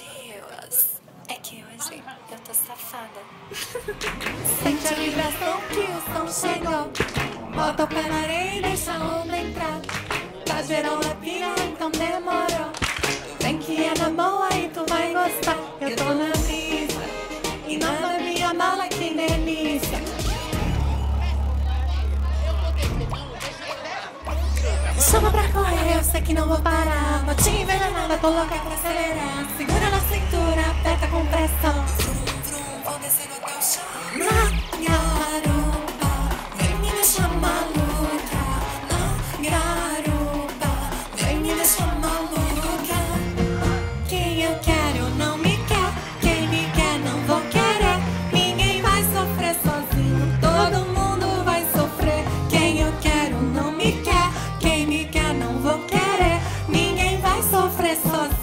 Deus, é que hoje eu tô safada. Sente a vibração que o som chegou. Bota o pé na areia e deixa a onda entrar. Tá geral na pira, então demorou. Vem que é na boa e tu vai gostar. Eu Correr, eu sei que não vou parar. Vou te envenenar, tô louca pra acelerar. Segura na cintura,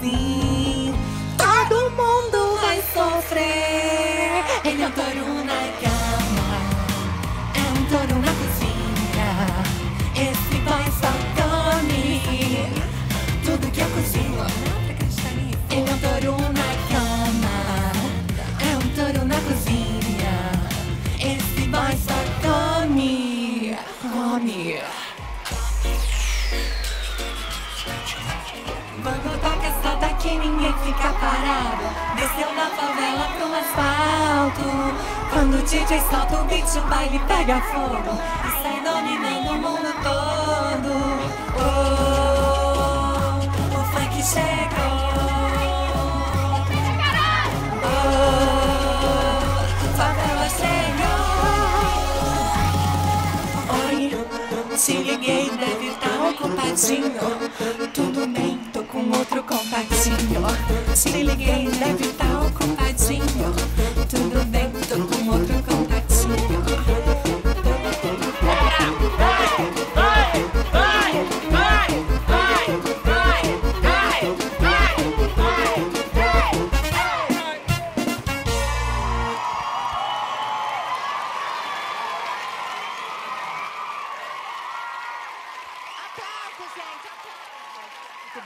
sofrer sozinho, todo mundo vai sofrer. Ele é um ninguém fica parado Desceu da favela pro asfalto. Quando o DJ solta o beat o baile pega fogo E sai dominando o mundo todo. Oh, o funk chegou. Oh, favela chegou. Oi, te liguei, deve estar ocupadinho Tudo bem, com outro compadinho. Se liguei, deve estar o compadinho. Tudo bem, tô com outro compadinho. Vai, vai, vai, vai, vai, vai, vai, vai, vai, vai. Gente, aplausos.